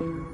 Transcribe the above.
Woo!